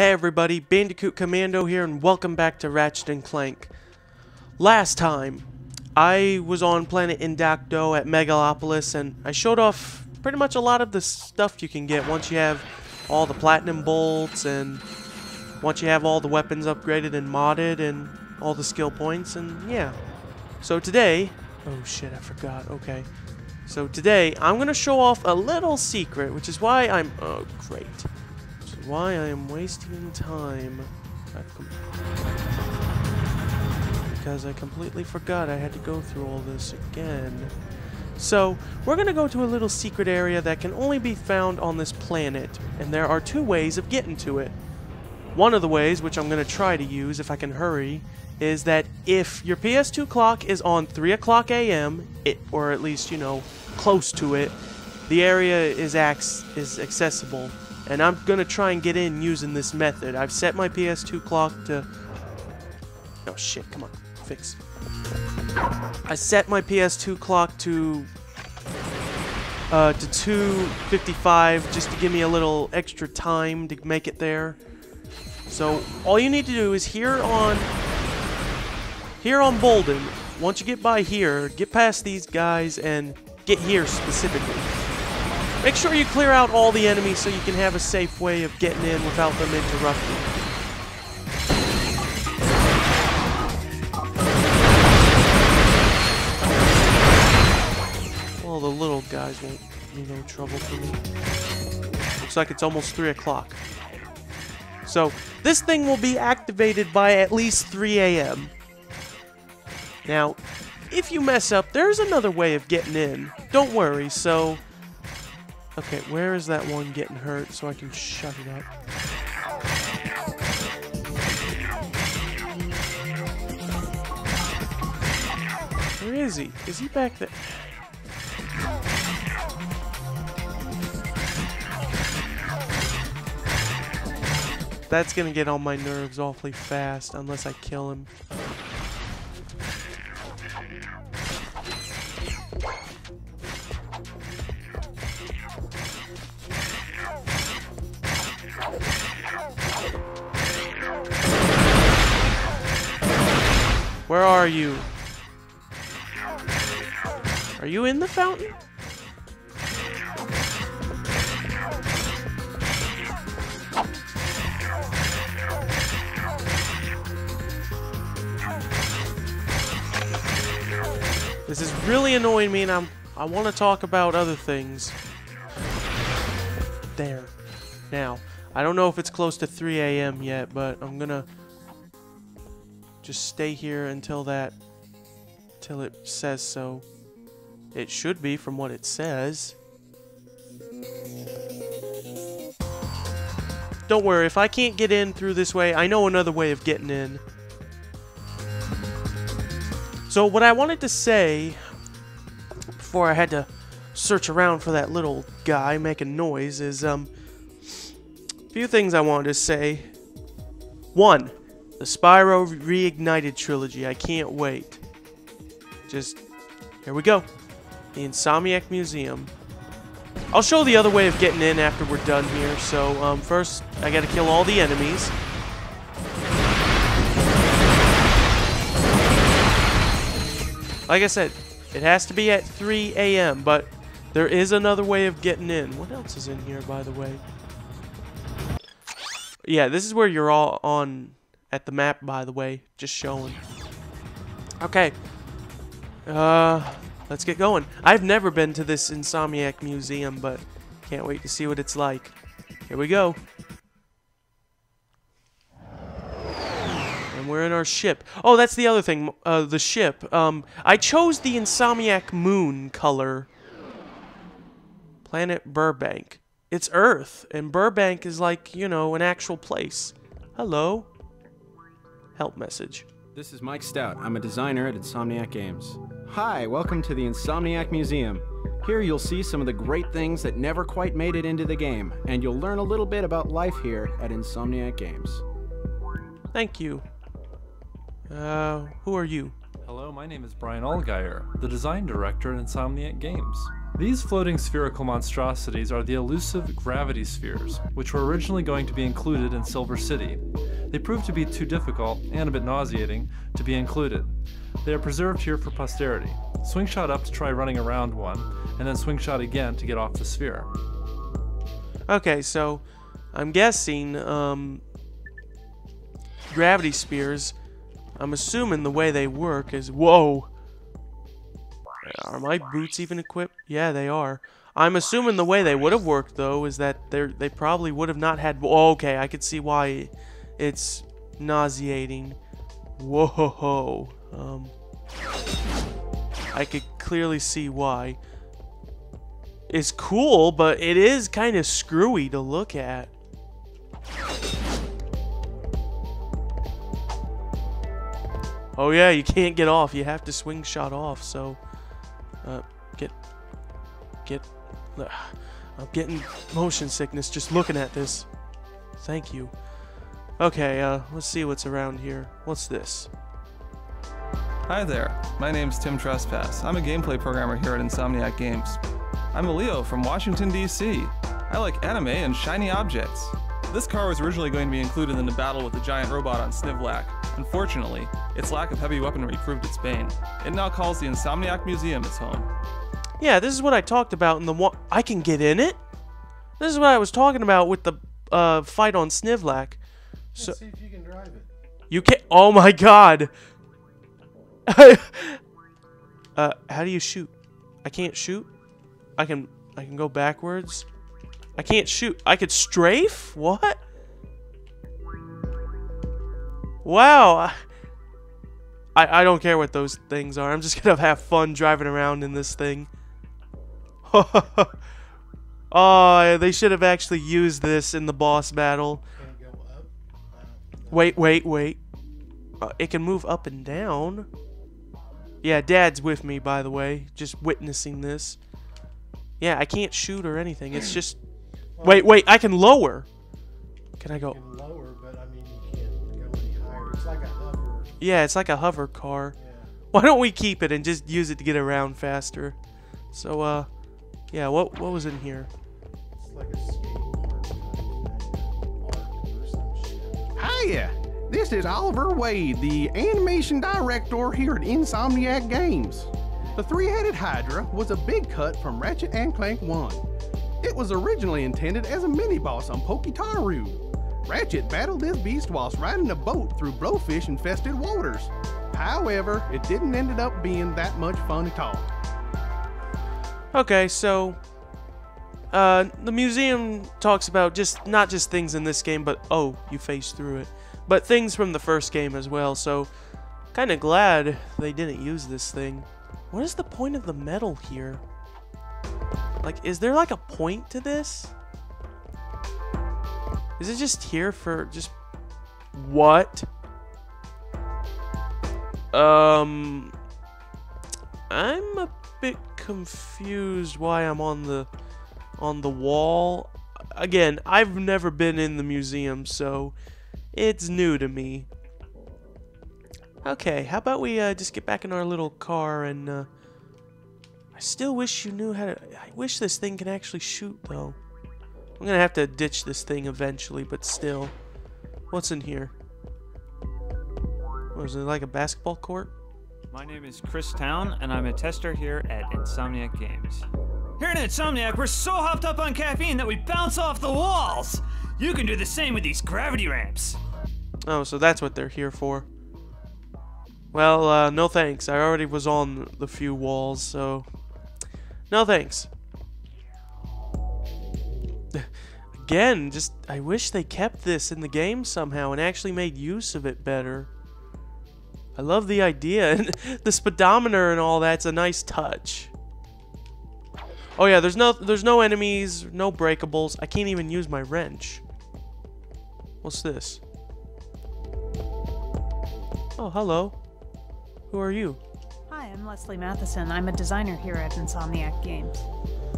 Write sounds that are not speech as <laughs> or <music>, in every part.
Hey everybody, Bandicoot Commando here and welcome back to Ratchet and Clank. Last time, I was on planet Endako at Megalopolis and I showed off pretty much a lot of the stuff you can get once you have all the platinum bolts and once you have all the weapons upgraded and modded and all the skill points and yeah. So today, oh shit I forgot, okay. So today, I'm going to show off a little secret, which is why I'm, oh great why I am wasting time. because I completely forgot I had to go through all this again. So, we're going to go to a little secret area that can only be found on this planet, and there are two ways of getting to it. One of the ways, which I'm going to try to use if I can hurry, is that if your PS2 clock is on 3 o'clock a.m., or at least, you know, close to it, the area is, is accessible and I'm gonna try and get in using this method. I've set my PS2 clock to... Oh shit, come on, fix. I set my PS2 clock to... Uh, to 2.55 just to give me a little extra time to make it there. So, all you need to do is here on... Here on Boldan, once you get by here, get past these guys and get here specifically. Make sure you clear out all the enemies so you can have a safe way of getting in without them interrupting. Well, the little guys won't be no trouble for me. Looks like it's almost 3 o'clock. So, this thing will be activated by at least 3 a.m. Now, if you mess up, there's another way of getting in. Don't worry, so Okay, where is that one getting hurt so I can shut it up? Where is he? Is he back there? That's gonna get on my nerves awfully fast unless I kill him. Where are you? Are you in the fountain? This is really annoying me and I'm I want to talk about other things. There. Now, I don't know if it's close to 3 a.m. yet, but I'm gonna just stay here until that, till it says so. It should be from what it says. Don't worry, if I can't get in through this way, I know another way of getting in. So what I wanted to say, before I had to search around for that little guy making noise, is um, a few things I wanted to say. One, the Spyro Reignited trilogy. I can't wait. Just, here we go. The Insomniac Museum. I'll show the other way of getting in after we're done here. So, um, first, I gotta kill all the enemies. Like I said, it has to be at 3 a.m., but there is another way of getting in. What else is in here, by the way? Yeah, this is where you're all on at the map, by the way. Just showing. Okay. Uh, let's get going. I've never been to this Insomniac Museum, but can't wait to see what it's like. Here we go. And we're in our ship. Oh, that's the other thing. Uh, the ship. Um, I chose the Insomniac Moon color. Planet Burbank. It's Earth, and Burbank is like, you know, an actual place. Hello help message. This is Mike Stout. I'm a designer at Insomniac Games. Hi, welcome to the Insomniac Museum. Here you'll see some of the great things that never quite made it into the game, and you'll learn a little bit about life here at Insomniac Games. Thank you. Uh, who are you? Hello, my name is Brian Allgeier, the design director at Insomniac Games. These floating spherical monstrosities are the elusive gravity spheres, which were originally going to be included in Silver City. They proved to be too difficult, and a bit nauseating, to be included. They are preserved here for posterity. Swing shot up to try running around one, and then swing shot again to get off the sphere. Okay, so I'm guessing um, gravity spheres. I'm assuming the way they work is whoa. Are my boots even equipped? Yeah, they are. I'm assuming the way they would have worked though is that they they probably would have not had. Oh, okay, I could see why it's nauseating. Whoa. -Ho -ho. Um, I could clearly see why. It's cool, but it is kind of screwy to look at. Oh yeah, you can't get off. You have to swing shot off. So, uh, get, get. Uh, I'm getting motion sickness just looking at this. Thank you. Okay, uh, let's see what's around here. What's this? Hi there, my name's Tim Trespass. I'm a gameplay programmer here at Insomniac Games. I'm a Leo from Washington, D.C. I like anime and shiny objects. This car was originally going to be included in the battle with the giant robot on Snivelak. Unfortunately, its lack of heavy weaponry proved its bane. It now calls the Insomniac Museum its home. Yeah, this is what I talked about in the one. I can get in it. This is what I was talking about with the uh, fight on Snivelak. So let's see if you can drive it. you can. Oh my God. <laughs> uh, how do you shoot? I can't shoot. I can. I can go backwards. I can't shoot. I could strafe. What? Wow. I I don't care what those things are. I'm just <laughs> gonna have fun driving around in this thing. <laughs> oh, they should have actually used this in the boss battle. Wait, wait, wait. Uh, it can move up and down. Yeah, Dad's with me, by the way, just witnessing this. Yeah, I can't shoot or anything. It's just. Wait, wait, I can lower. Can I go? can lower, but I mean you can't go any higher. It's like a hover. Yeah, it's like a hover car. Yeah. Why don't we keep it and just use it to get around faster? So, uh, yeah, what what was in here? It's like a skateboard. but, art or some shit. Hiya! This is Oliver Wade, the animation director here at Insomniac Games. The three-headed Hydra was a big cut from Ratchet and Clank 1. It was originally intended as a mini-boss on Pokitaru. Ratchet battled this beast whilst riding a boat through blowfish-infested waters. However, it didn't end up being that much fun at all. Okay, so uh, the museum talks about just not just things in this game, but oh, you face through it, but things from the first game as well. So, kind of glad they didn't use this thing. What is the point of the metal here? Like, is there like a point to this? Is it just here for just what? Um, I'm a bit confused why I'm on the on the wall. Again, I've never been in the museum, so it's new to me. Okay, how about we uh, just get back in our little car and uh, I still wish you knew how to. I wish this thing can actually shoot though. I'm gonna have to ditch this thing eventually, but still. What's in here? Was it like a basketball court? My name is Chris Town, and I'm a tester here at Insomniac Games. Here at Insomniac, we're so hopped up on caffeine that we bounce off the walls! You can do the same with these gravity ramps. Oh, so that's what they're here for. Well, uh, no thanks. I already was on the few walls, so. No thanks. Again, just. I wish they kept this in the game somehow and actually made use of it better. I love the idea. And <laughs> the speedometer and all that's a nice touch. Oh yeah, there's no there's no enemies, no breakables. I can't even use my wrench. What's this? Oh, hello. Who are you? Hi, I'm Leslie Matheson. I'm a designer here at Insomniac Games.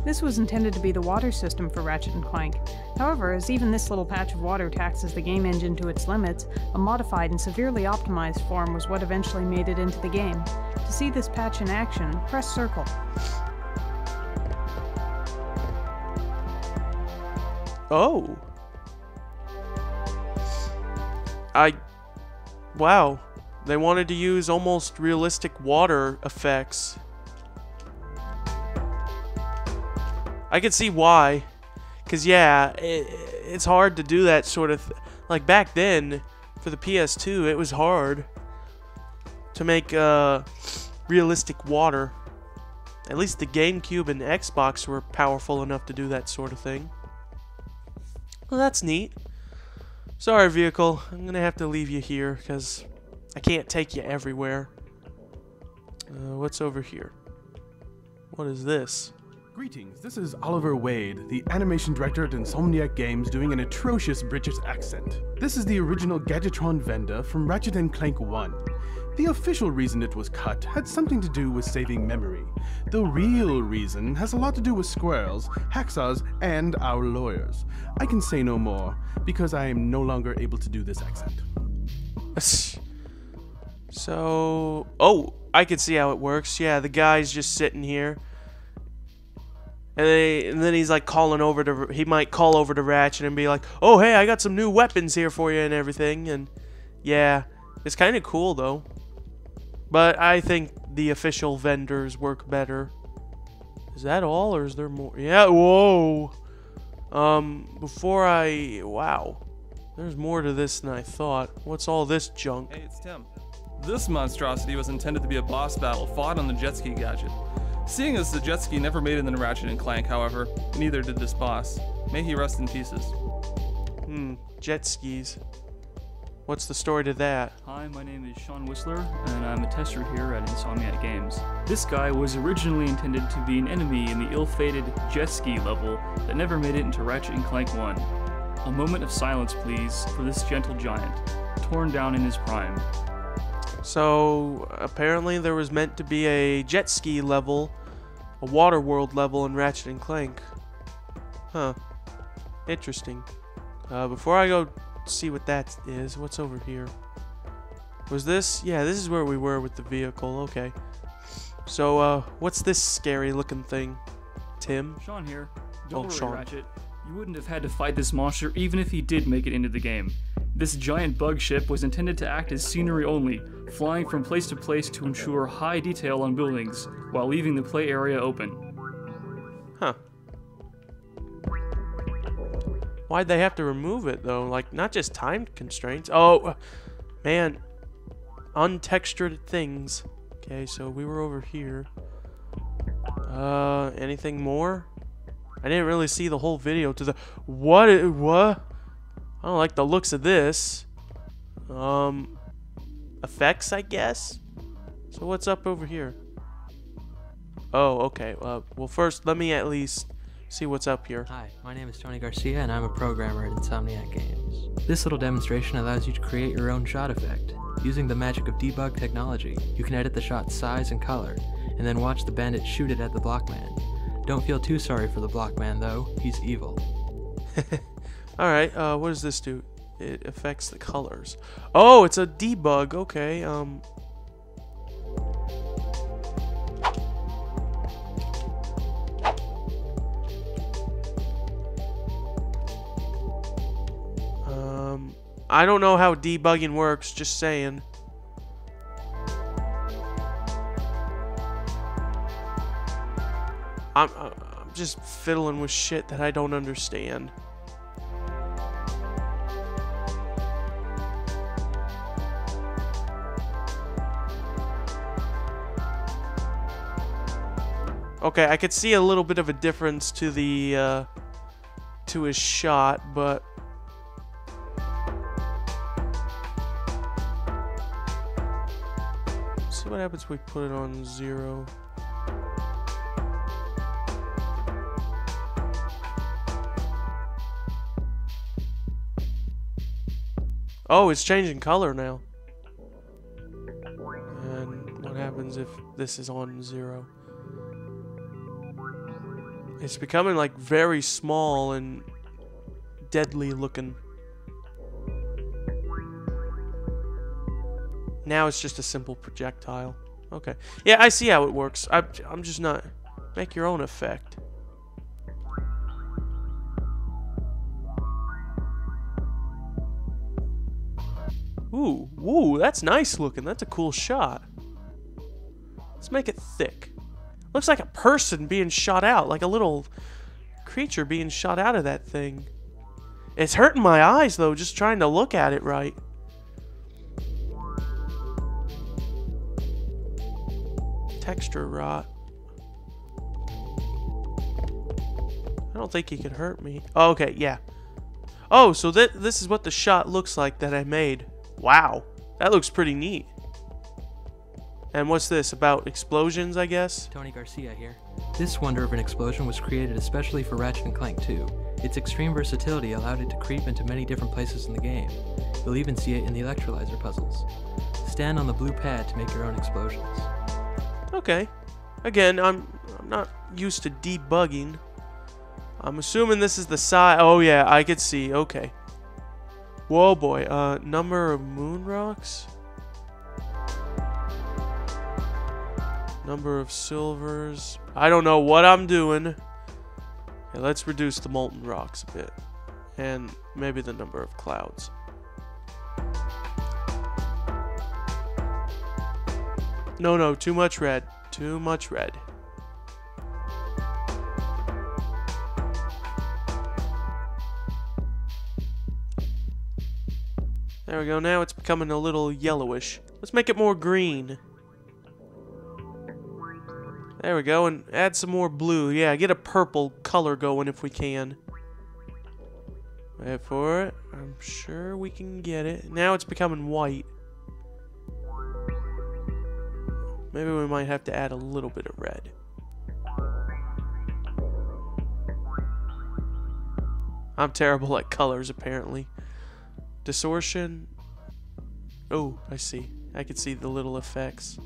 This was intended to be the water system for Ratchet & Clank. However, as even this little patch of water taxes the game engine to its limits, a modified and severely optimized form was what eventually made it into the game. To see this patch in action, press circle. Oh. I... Wow. They wanted to use almost realistic water effects. I could see why. Because, yeah, it, it's hard to do that sort of. Like, back then, for the PS2, it was hard to make uh, realistic water. At least the GameCube and Xbox were powerful enough to do that sort of thing. Well, that's neat. Sorry, vehicle. I'm gonna have to leave you here because I can't take you everywhere. Uh, what's over here? What is this? Greetings, this is Oliver Wade, the animation director at Insomniac Games doing an atrocious British accent. This is the original Gadgetron vendor from Ratchet and Clank 1. The official reason it was cut had something to do with saving memory. The real reason has a lot to do with squirrels, hacksaws, and our lawyers. I can say no more, because I am no longer able to do this accent. So, oh, I can see how it works. Yeah, the guy's just sitting here. And, they, and then he's like calling over to, he might call over to Ratchet and be like, oh, hey, I got some new weapons here for you and everything. And yeah, it's kind of cool though. But I think the official vendors work better. Is that all or is there more? Yeah, whoa. Um, before I, wow. There's more to this than I thought. What's all this junk? Hey, it's Tim. This monstrosity was intended to be a boss battle fought on the jet ski gadget. Seeing as the jet ski never made it in Ratchet and Clank, however, neither did this boss. May he rest in pieces. Hmm, jet skis. What's the story to that? Hi, my name is Sean Whistler, and I'm a tester here at Insomniac Games. This guy was originally intended to be an enemy in the ill-fated jet ski level that never made it into Ratchet and Clank 1. A moment of silence, please, for this gentle giant, torn down in his prime. So, apparently there was meant to be a jet ski level, a water world level in Ratchet and Clank. Huh. Interesting. Uh, before I go see what that is, what's over here? Was this? Yeah, this is where we were with the vehicle. Okay. So, uh, what's this scary looking thing? Tim? Sean here. Don't Oh, worry, Sean. Ratchet. You wouldn't have had to fight this monster even if he did make it into the game. This giant bug ship was intended to act as scenery only, flying from place to place to ensure high detail on buildings, while leaving the play area open. Huh. Why'd they have to remove it though? Like not just time constraints. Oh, uh, man, untextured things. Okay, so we were over here. Uh, anything more? I didn't really see the whole video. To the what? i- What? I don't like the looks of this. Um, effects, I guess. So what's up over here? Oh, okay. Uh, well, first, let me at least see what's up here. Hi, my name is Tony Garcia and I'm a programmer at Insomniac Games. This little demonstration allows you to create your own shot effect. Using the magic of debug technology, you can edit the shot's size and color, and then watch the bandit shoot it at the blockman. Don't feel too sorry for the blockman though, he's evil. <laughs> Alright, uh, what does this do? It affects the colors. Oh, it's a debug. Okay, um. Um, I don't know how debugging works, just saying. I'm, I'm I'm just fiddling with shit that I don't understand. Okay, I could see a little bit of a difference to the uh, to his shot, but see what happens if we put it on zero. Oh, it's changing color now. And what happens if this is on zero? It's becoming like very small and deadly looking. Now it's just a simple projectile. Okay. Yeah, I see how it works. I, I'm just not... Make your own effect. Ooh, ooh, that's nice looking. That's a cool shot. Let's make it thick. Looks like a person being shot out, like a little creature being shot out of that thing. It's hurting my eyes, though, just trying to look at it right. Texture rot. I don't think he can hurt me. Oh, okay, yeah. Oh, so that this is what the shot looks like that I made. Wow, that looks pretty neat. And what's this, about explosions, I guess? Tony Garcia here. This wonder of an explosion was created especially for Ratchet & Clank 2. Its extreme versatility allowed it to creep into many different places in the game. You'll even see it in the electrolyzer puzzles. Stand on the blue pad to make your own explosions. Okay. Again, I'm I'm not used to debugging. I'm assuming this is the size. Oh yeah, I could see. Okay. Whoa boy. Uh, number of moon rocks. Number of silvers. I don't know what I'm doing. Okay, let's reduce the molten rocks a bit. And maybe the number of clouds. No, no, too much red. Too much red. There we go. Now it's becoming a little yellowish. Let's make it more green. There we go. And add some more blue. Yeah, get a purple color going if we can. Wait for it. I'm sure we can get it. Now it's becoming white. Maybe we might have to add a little bit of red. I'm terrible at colors, apparently. Distortion. Oh, I see. I can see the little effects.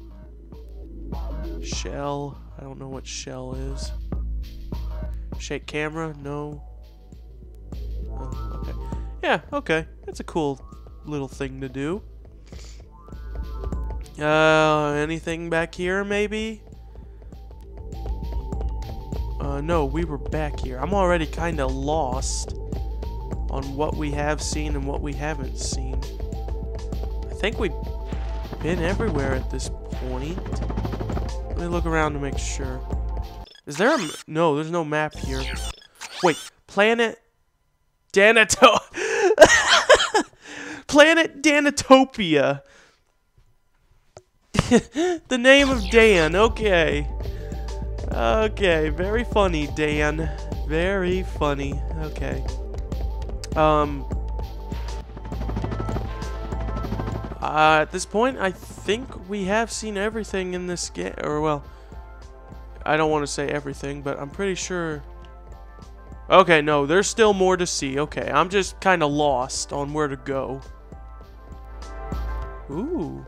Shell. I don't know what shell is. Shake camera? No. Oh, okay. Yeah, okay. That's a cool little thing to do. Uh, anything back here, maybe? Uh, no, we were back here. I'm already kind of lost on what we have seen and what we haven't seen. I think we've been everywhere at this point. Let me look around to make sure. Is there a... No, there's no map here. Wait, Planet... Danato... <laughs> Planet Danatopia. <laughs> the name of Dan, okay. Okay, very funny, Dan. Very funny. Okay. Um. Uh, at this point, I think we have seen everything in this game. Or, well, I don't want to say everything, but I'm pretty sure. Okay, no, there's still more to see. Okay, I'm just kind of lost on where to go. Ooh.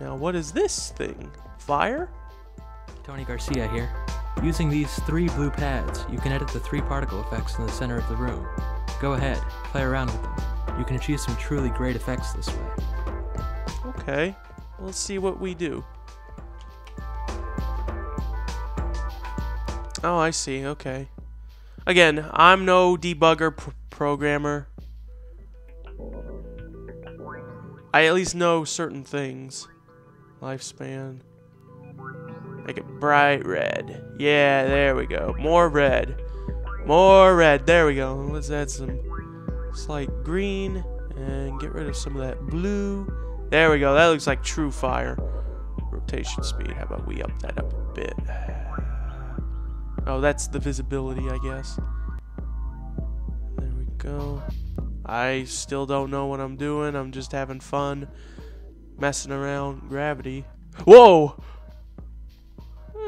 Now, what is this thing? Fire? Tony Garcia here. Using these three blue pads, you can edit the three particle effects in the center of the room. Go ahead, play around with them. You can achieve some truly great effects this way. Okay. Let's see what we do. Oh, I see. Okay. Again, I'm no debugger pr programmer. I at least know certain things. Lifespan. Make it bright red. Yeah, there we go. More red. More red. There we go. Let's add some slight green and get rid of some of that blue. There we go. That looks like true fire. Rotation speed. How about we up that up a bit? Oh, that's the visibility, I guess. There we go. I still don't know what I'm doing. I'm just having fun messing around. Gravity. Whoa!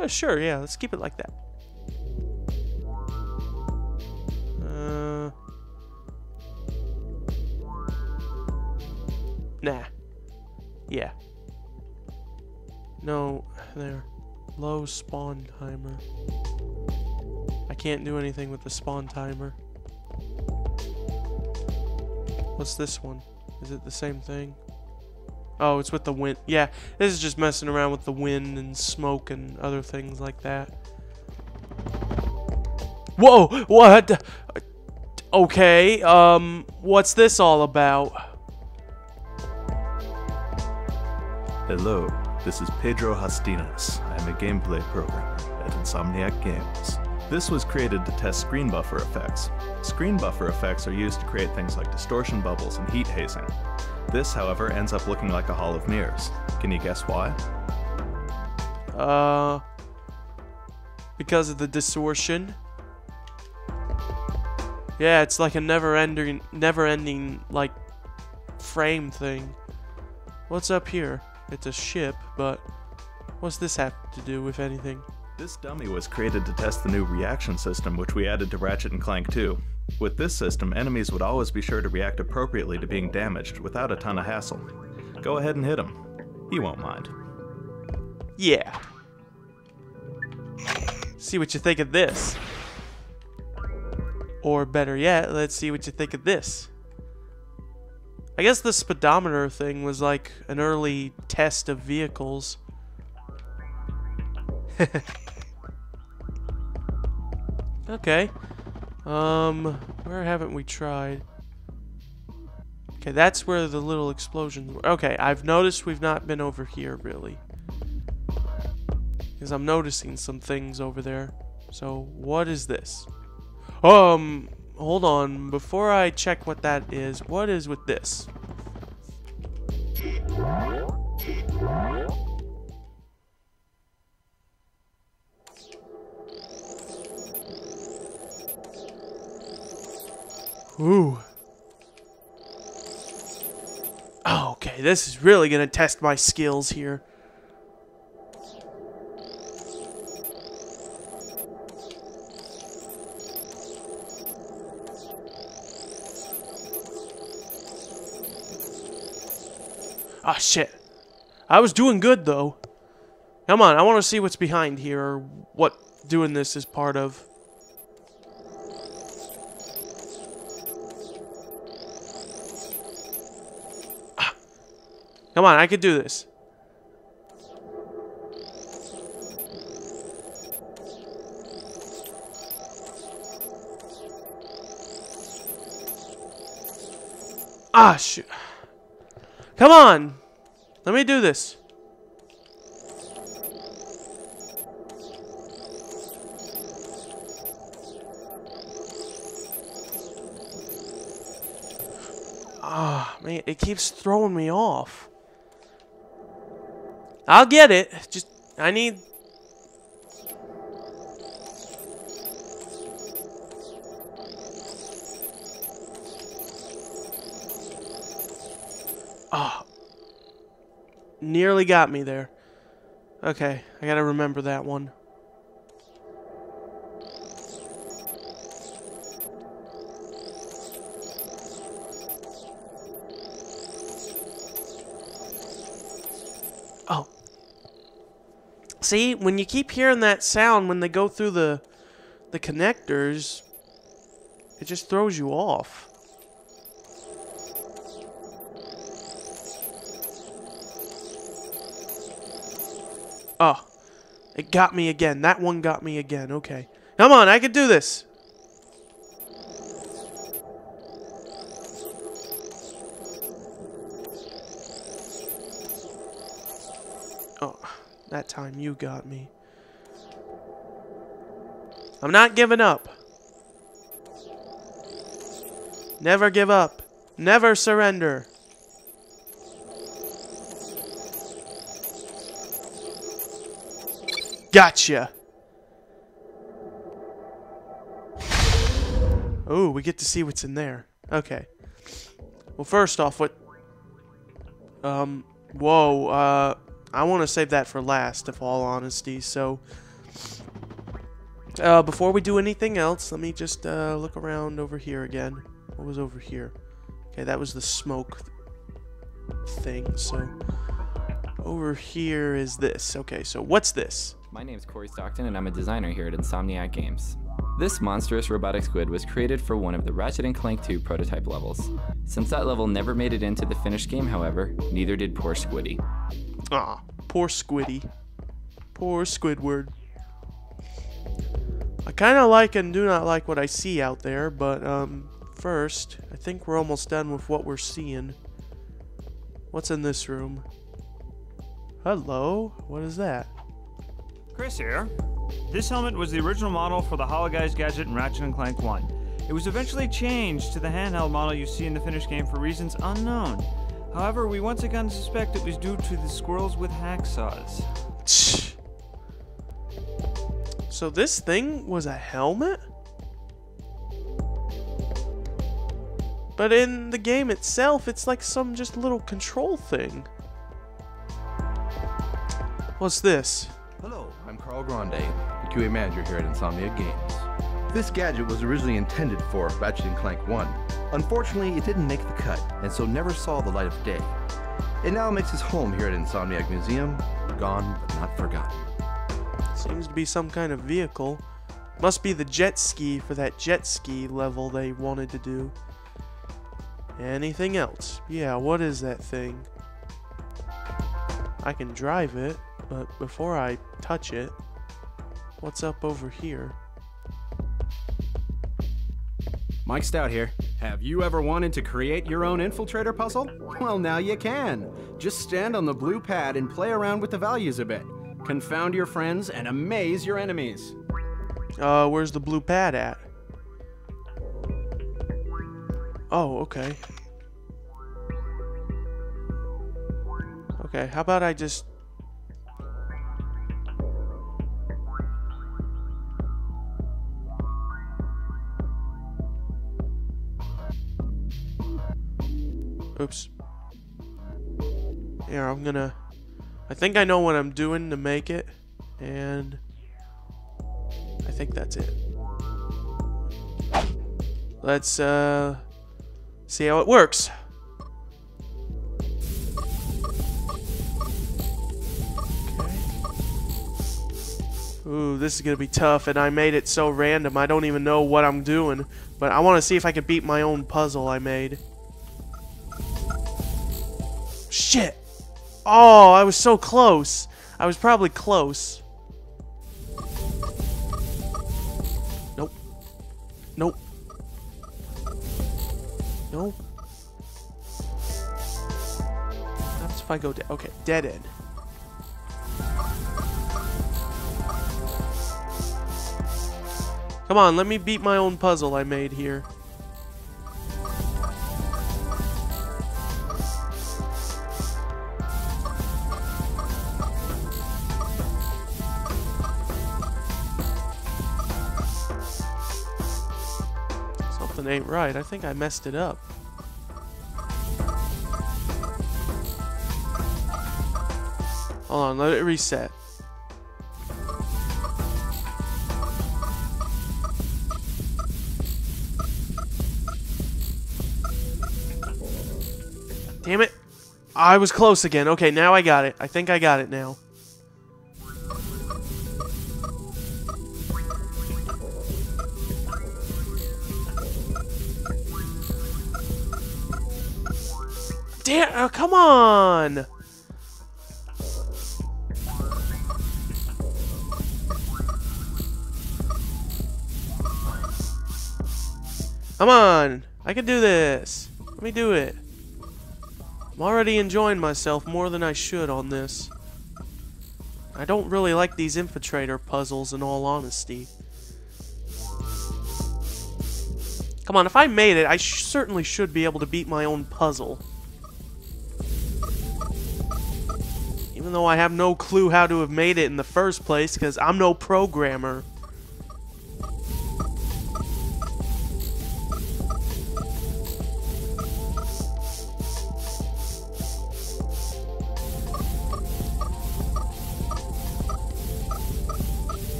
Uh, sure, yeah. Let's keep it like that. Uh, nah. Yeah. No, there. Low spawn timer. I can't do anything with the spawn timer. What's this one? Is it the same thing? Oh, it's with the wind. Yeah, this is just messing around with the wind and smoke and other things like that. Whoa! What? Okay, um, what's this all about? Hello, this is Pedro Hastinas. I am a gameplay programmer at Insomniac Games. This was created to test screen buffer effects. Screen buffer effects are used to create things like distortion bubbles and heat hazing. This, however, ends up looking like a hall of mirrors. Can you guess why? Uh, because of the distortion. Yeah, it's like a never-ending, never-ending like frame thing. What's up here? It's a ship, but what's this have to do with anything? This dummy was created to test the new reaction system which we added to Ratchet and Clank 2. With this system, enemies would always be sure to react appropriately to being damaged without a ton of hassle. Go ahead and hit him. He won't mind. Yeah. See what you think of this. Or better yet, let's see what you think of this. I guess the speedometer thing was like an early test of vehicles. <laughs> okay. Um, where haven't we tried? Okay, that's where the little explosions were. Okay, I've noticed we've not been over here, really. Because I'm noticing some things over there. So, what is this? Um, hold on. Before I check what that is, what is with this? Ooh. Oh, okay, this is really gonna test my skills here. Ah, shit. I was doing good, though. Come on, I want to see what's behind here, or what doing this is part of. Ah. Come on, I could do this. Ah, shoot. Come on. Let me do this. Ah, man, it keeps throwing me off. I'll get it. Just, I need... nearly got me there. Okay, I gotta remember that one. Oh. See, when you keep hearing that sound when they go through the the connectors, it just throws you off. Oh, it got me again. That one got me again. Okay. Come on, I can do this. Oh, that time you got me. I'm not giving up. Never give up. Never surrender. Gotcha. Oh, we get to see what's in there. Okay. Well, first off, what... Um, whoa, uh... I want to save that for last, if all honesty, so... Uh, before we do anything else, let me just, uh, look around over here again. What was over here? Okay, that was the smoke thing, so... Over here is this. Okay, so what's this? My name is Corey Stockton, and I'm a designer here at Insomniac Games. This monstrous robotic squid was created for one of the Ratchet & Clank 2 prototype levels. Since that level never made it into the finished game, however, neither did poor Squiddy. Ah, poor Squiddy. Poor Squidward. I kind of like and do not like what I see out there, but um, first, I think we're almost done with what we're seeing. What's in this room? Hello? What is that? Chris here. This helmet was the original model for the Hologuise gadget in Ratchet and Clank 1. It was eventually changed to the handheld model you see in the finished game for reasons unknown. However, we once again suspect it was due to the squirrels with hacksaws. So this thing was a helmet? But in the game itself, it's like some just little control thing. What's this? Carl Grande, the QA manager here at Insomniac Games. This gadget was originally intended for Ratchet Clank 1. Unfortunately, it didn't make the cut, and so never saw the light of day. It now makes its home here at Insomniac Museum, gone but not forgotten. Seems to be some kind of vehicle. Must be the jet ski for that jet ski level they wanted to do. Anything else? Yeah, what is that thing? I can drive it, but before I touch it, what's up over here? Mike Stout here. Have you ever wanted to create your own infiltrator puzzle? Well, now you can. Just stand on the blue pad and play around with the values a bit. Confound your friends and amaze your enemies. Uh, where's the blue pad at? Oh, okay. Okay, how about I just... Oops. Here, I'm gonna... I think I know what I'm doing to make it, and... I think that's it. Let's, uh... See how it works. Ooh, this is gonna be tough, and I made it so random, I don't even know what I'm doing. But I want to see if I can beat my own puzzle I made. Shit! Oh, I was so close. I was probably close. Nope. Nope. Nope. That's if I go dead. Okay, dead end. Come on, let me beat my own puzzle I made here. Ain't right. I think I messed it up. Hold on, let it reset. Damn it. I was close again. Okay, now I got it. I think I got it now. Damn, oh, come on. Come on. I can do this. Let me do it. I'm already enjoying myself more than I should on this. I don't really like these infiltrator puzzles in all honesty. Come on, if I made it, I sh certainly should be able to beat my own puzzle. Even though I have no clue how to have made it in the first place, because I'm no programmer.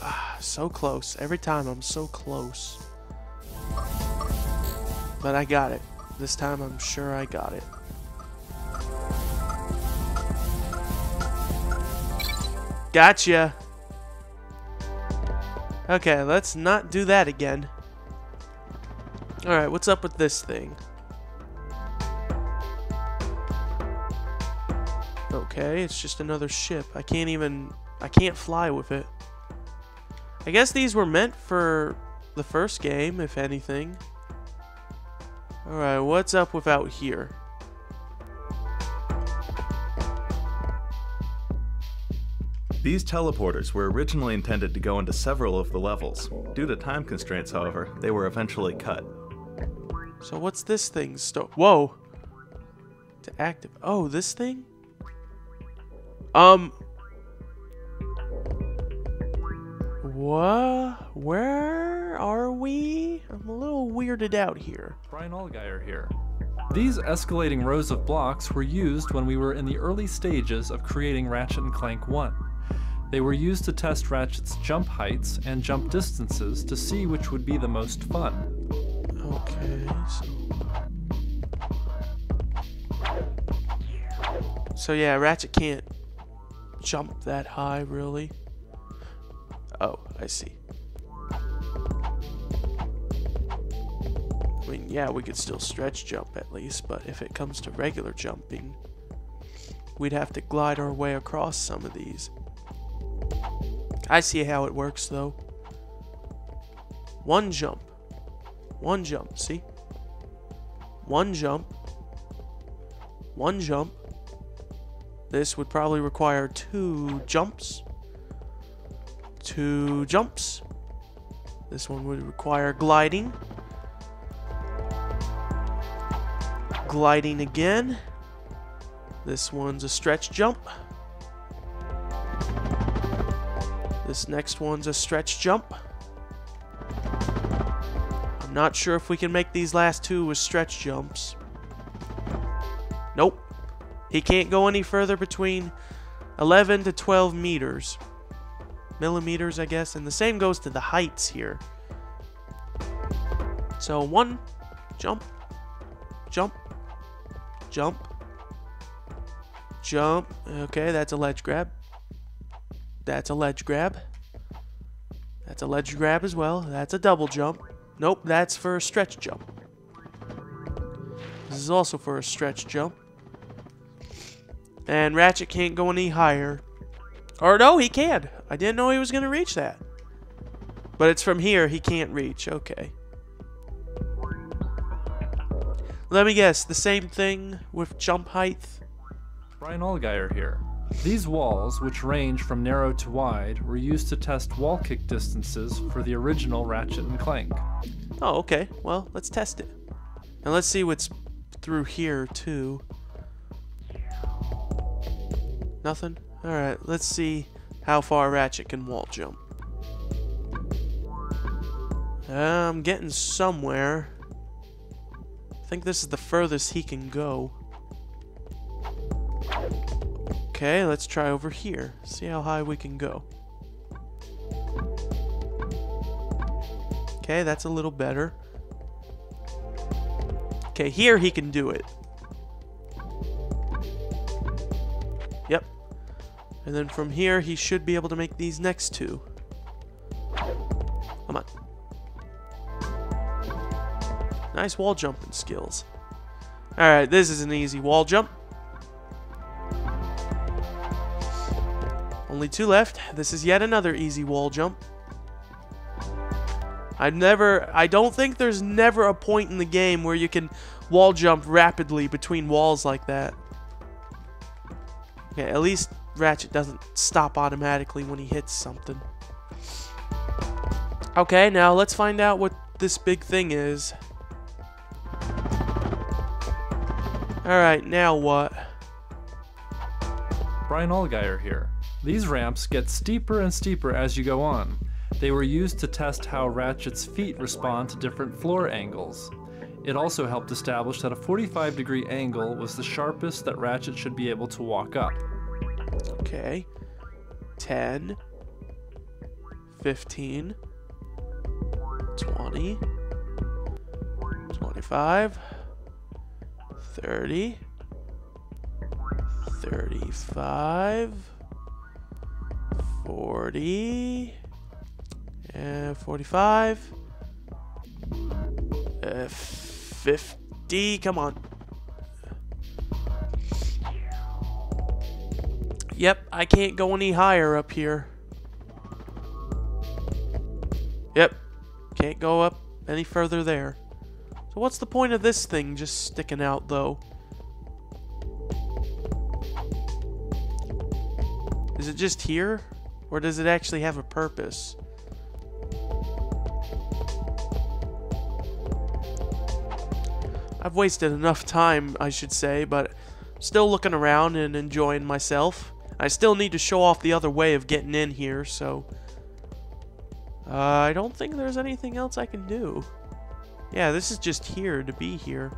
Ah, so close. Every time I'm so close. But I got it. This time I'm sure I got it. Gotcha! Okay, let's not do that again. Alright, what's up with this thing? Okay, it's just another ship. I can't even... I can't fly with it. I guess these were meant for the first game, if anything. Alright, what's up with out here? These teleporters were originally intended to go into several of the levels. Due to time constraints, however, they were eventually cut. So what's this thing? Sto- Whoa. To active. Oh, this thing? Um. What? Where are we? I'm a little weirded out here. Brian Allgeier here. These escalating rows of blocks were used when we were in the early stages of creating Ratchet and Clank 1. They were used to test Ratchet's jump heights and jump distances to see which would be the most fun. Okay, so. So yeah, Ratchet can't jump that high, really. Oh, I see. I mean, yeah, we could still stretch jump at least, but if it comes to regular jumping, we'd have to glide our way across some of these. I see how it works, though. One jump. One jump, see? One jump. One jump. This would probably require two jumps. Two jumps. This one would require gliding. Gliding again. This one's a stretch jump. This next one's a stretch jump. I'm not sure if we can make these last two with stretch jumps. Nope. He can't go any further between 11 to 12 meters. Millimeters, I guess. And the same goes to the heights here. So one, jump, jump, jump, jump. Okay, that's a ledge grab. That's a ledge grab. That's a ledge grab as well. That's a double jump. Nope, that's for a stretch jump. This is also for a stretch jump. And Ratchet can't go any higher. Or no, he can. I didn't know he was going to reach that. But it's from here he can't reach. Okay. Let me guess, the same thing with jump height? Brian Allgeier here. These walls, which range from narrow to wide, were used to test wall kick distances for the original Ratchet and Clank. Oh, okay. Well, let's test it. And let's see what's through here, too. Nothing? Alright, let's see how far Ratchet can wall jump. Uh, I'm getting somewhere. I think this is the furthest he can go. Okay, let's try over here. See how high we can go. Okay, that's a little better. Okay, here he can do it. And then from here, he should be able to make these next two. Come on. Nice wall jumping skills. Alright, this is an easy wall jump. Only two left. This is yet another easy wall jump. I've never, I don't think there's never a point in the game where you can wall jump rapidly between walls like that. Okay, at least Ratchet doesn't stop automatically when he hits something. Okay, now let's find out what this big thing is. Alright, now what? Brian Allgeier here. These ramps get steeper and steeper as you go on. They were used to test how Ratchet's feet respond to different floor angles. It also helped establish that a 45 degree angle was the sharpest that Ratchet should be able to walk up. Okay. 10, 15, 20, 25, 30, 35, 40, uh, 45, uh, 50, come on. Yep, I can't go any higher up here. Yep, can't go up any further there. So what's the point of this thing just sticking out, though? Is it just here? Or does it actually have a purpose? I've wasted enough time, I should say, but still looking around and enjoying myself. I still need to show off the other way of getting in here, so... Uh, I don't think there's anything else I can do. Yeah, this is just here to be here.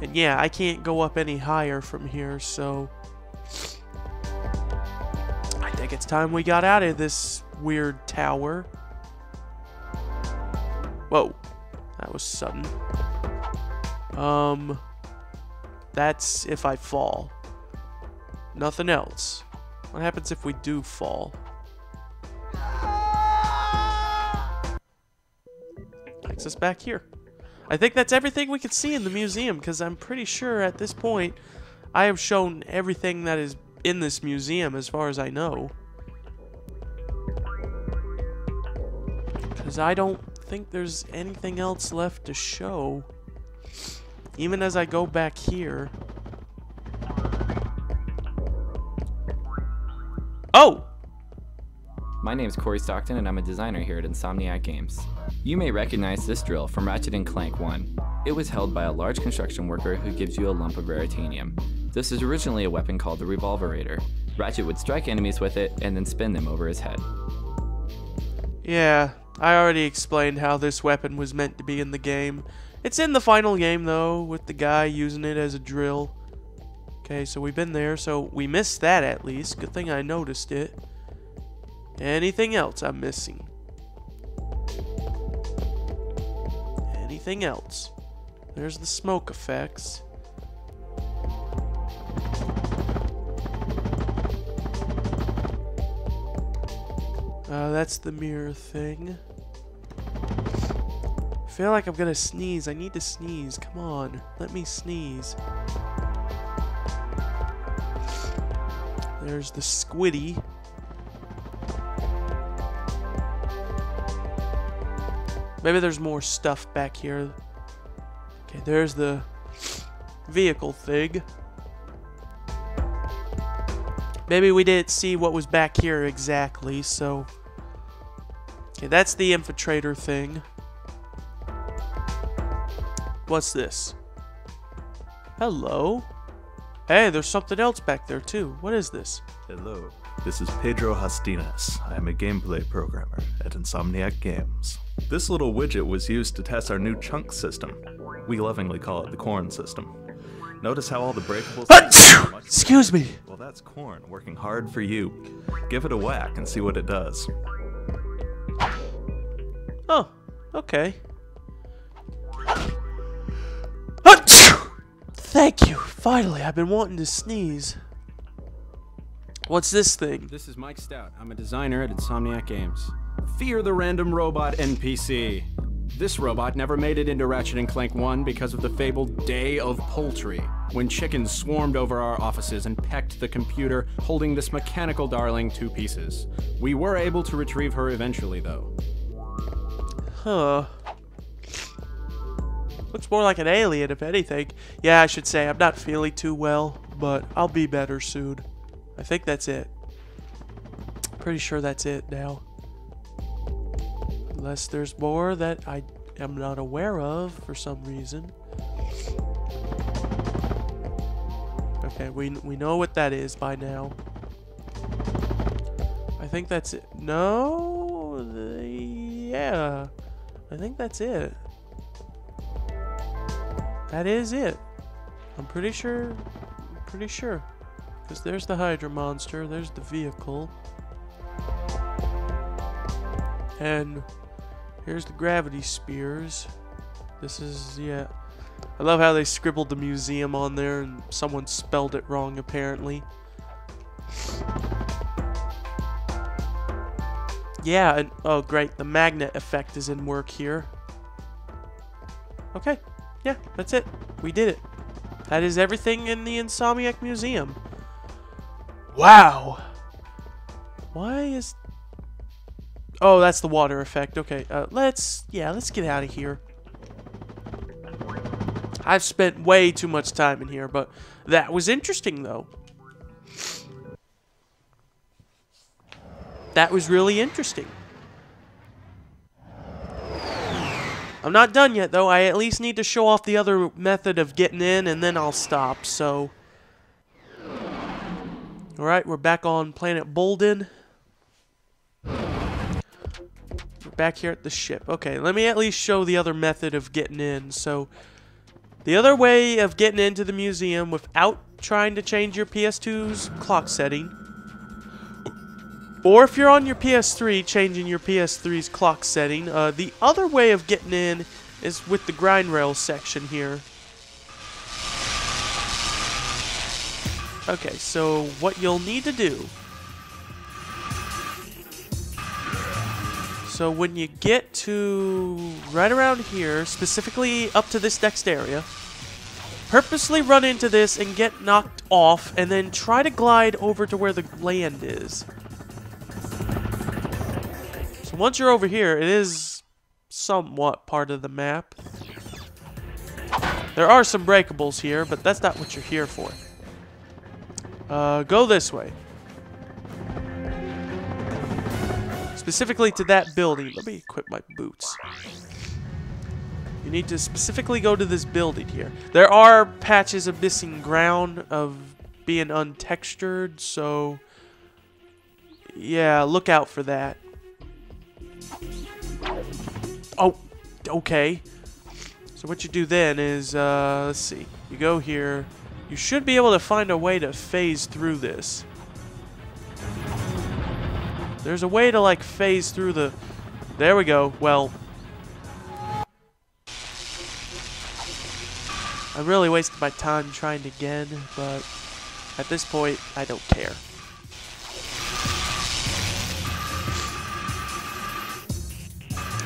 And yeah, I can't go up any higher from here, so... I think it's time we got out of this weird tower. Whoa. That was sudden. Um... That's if I fall. Nothing else. What happens if we do fall? Takes us back here. I think that's everything we can see in the museum, because I'm pretty sure at this point I have shown everything that is in this museum as far as I know. Because I don't think there's anything else left to show. Even as I go back here. Oh! My name's Corey Stockton and I'm a designer here at Insomniac Games. You may recognize this drill from Ratchet & Clank 1. It was held by a large construction worker who gives you a lump of raritanium. This is originally a weapon called the Revolverator. Ratchet would strike enemies with it and then spin them over his head. Yeah, I already explained how this weapon was meant to be in the game. It's in the final game though, with the guy using it as a drill. Okay, so we've been there, so we missed that at least. Good thing I noticed it. Anything else I'm missing? Anything else? There's the smoke effects. Uh, that's the mirror thing. I feel like I'm gonna sneeze. I need to sneeze. Come on. Let me sneeze. There's the squiddy. Maybe there's more stuff back here. Okay, there's the vehicle thing. Maybe we didn't see what was back here exactly, so... Okay, that's the infiltrator thing. What's this? Hello? Hey, there's something else back there too. What is this? Hello. This is Pedro Hastinas. I am a gameplay programmer at Insomniac Games. This little widget was used to test our new chunk system. We lovingly call it the corn system. Notice how all the breakables. Ah, Excuse me. Well, that's corn working hard for you. Give it a whack and see what it does. Oh, okay. <laughs> Thank you. Finally, I've been wanting to sneeze. What's this thing? This is Mike Stout. I'm a designer at Insomniac Games. Fear the random robot NPC. This robot never made it into Ratchet & Clank 1 because of the fabled Day of Poultry, when chickens swarmed over our offices and pecked the computer, holding this mechanical darling to pieces. We were able to retrieve her eventually, though. Huh. Looks more like an alien, if anything. Yeah, I should say, I'm not feeling too well, but I'll be better soon. I think that's it. Pretty sure that's it now. Unless there's more that I am not aware of for some reason. Okay, we, we know what that is by now. I think that's it. No? Yeah. I think that's it. That is it. I'm pretty sure. pretty sure. Because there's the Hydra monster, there's the vehicle. And here's the gravity spears. This is, yeah. I love how they scribbled the museum on there and someone spelled it wrong apparently. Yeah, and oh great, the magnet effect is in work here. Okay, yeah, that's it. We did it. That is everything in the Insomniac Museum. Wow. Why is... Oh, that's the water effect. Okay, uh, let's, yeah, let's get out of here. I've spent way too much time in here, but that was interesting, though. That was really interesting. I'm not done yet, though. I at least need to show off the other method of getting in, and then I'll stop, so... Alright, we're back on planet Boldan. We're back here at the ship. Okay, let me at least show the other method of getting in. So, the other way of getting into the museum without trying to change your PS2's clock setting, or if you're on your PS3, changing your PS3's clock setting, uh, the other way of getting in is with the grind rail section here. Okay, so what you'll need to do. So when you get to right around here, specifically up to this next area, purposely run into this and get knocked off, and then try to glide over to where the land is. Once you're over here, it is somewhat part of the map. There are some breakables here, but that's not what you're here for. Uh, go this way. Specifically to that building. Let me equip my boots. You need to specifically go to this building here. There are patches of missing ground of being untextured, so yeah, look out for that. Oh, okay. So what you do then is, uh, let's see. You go here. You should be able to find a way to phase through this. There's a way to, like, phase through the... There we go. Well... I really wasted my time trying to again, but at this point, I don't care.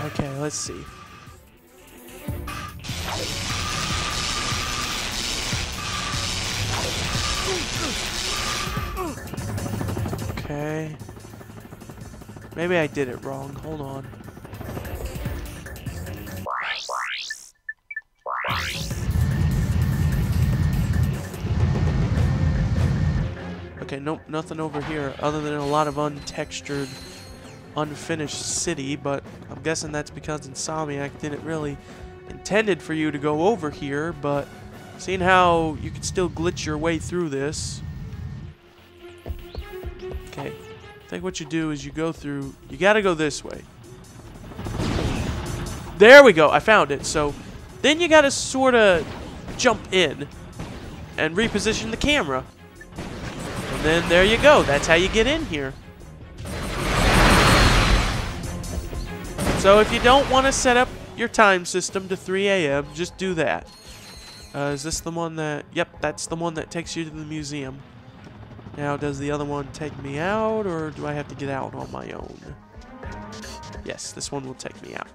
Okay, let's see. Okay. Maybe I did it wrong. Hold on. Okay, nope, nothing over here other than a lot of untextured, unfinished city, but I'm guessing that's because Insomniac didn't really intended for you to go over here, but seeing how you can still glitch your way through this. Okay, I think what you do is you go through, you gotta go this way. There we go, I found it. So then you gotta sort of jump in and reposition the camera. And then there you go, that's how you get in here. So if you don't want to set up your time system to 3 a.m., just do that. Uh, is this the one that... Yep, that's the one that takes you to the museum. Now, does the other one take me out, or do I have to get out on my own? Yes, this one will take me out.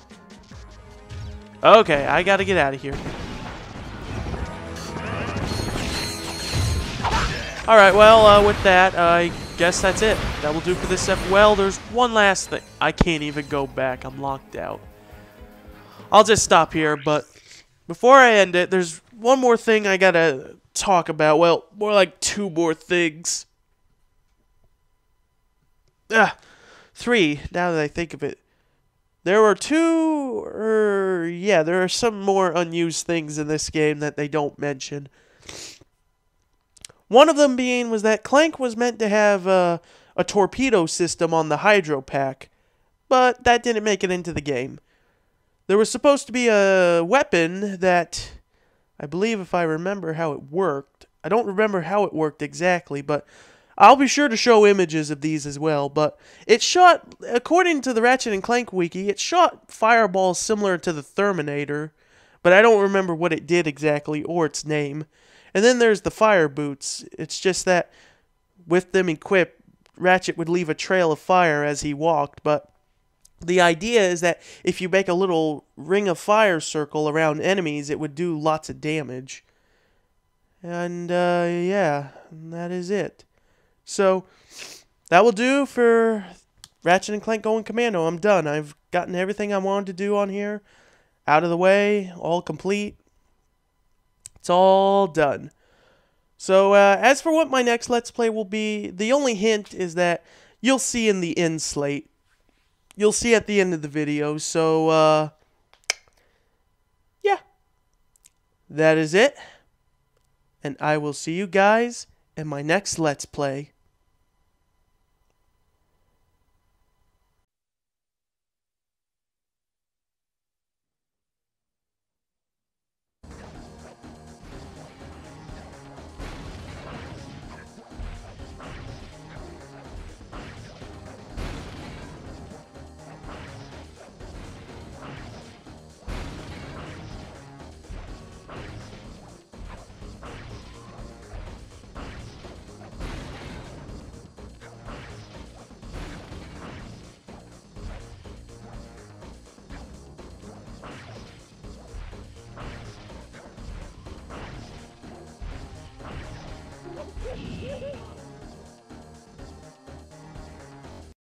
Okay, I gotta get out of here. Alright, well, uh, with that, I guess that's it. That will do for this episode. Well, there's one last thing. I can't even go back. I'm locked out. I'll just stop here, but before I end it, there's one more thing I gotta talk about. Well, more like two more things. Ah, three, now that I think of it. There were two, er, yeah, there are some more unused things in this game that they don't mention. One of them being was that Clank was meant to have uh, a torpedo system on the Hydro Pack, but that didn't make it into the game. There was supposed to be a weapon that, I believe if I remember how it worked, I don't remember how it worked exactly, but I'll be sure to show images of these as well. But it shot, according to the Ratchet and Clank wiki, it shot fireballs similar to the Terminator, but I don't remember what it did exactly or its name. And then there's the fire boots. It's just that with them equipped, Ratchet would leave a trail of fire as he walked, but the idea is that if you make a little ring of fire circle around enemies, it would do lots of damage. And, uh, yeah, that is it. So, that will do for Ratchet and Clank going commando. I'm done. I've gotten everything I wanted to do on here out of the way, all complete. It's all done. So, uh, as for what my next Let's Play will be, the only hint is that you'll see in the end slate. You'll see at the end of the video. So, uh, yeah. That is it. And I will see you guys in my next Let's Play.